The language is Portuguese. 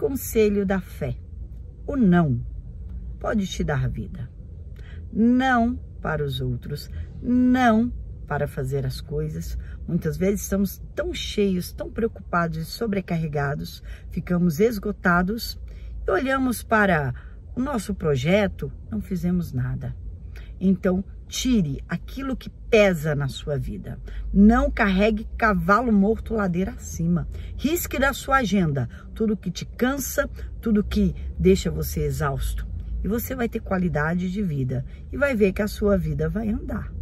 conselho da fé. O não pode te dar vida. Não para os outros, não para fazer as coisas. Muitas vezes estamos tão cheios, tão preocupados e sobrecarregados, ficamos esgotados e olhamos para o nosso projeto, não fizemos nada. Então, tire aquilo que pesa na sua vida. Não carregue cavalo morto ladeira acima. Risque da sua agenda tudo que te cansa, tudo que deixa você exausto. E você vai ter qualidade de vida e vai ver que a sua vida vai andar.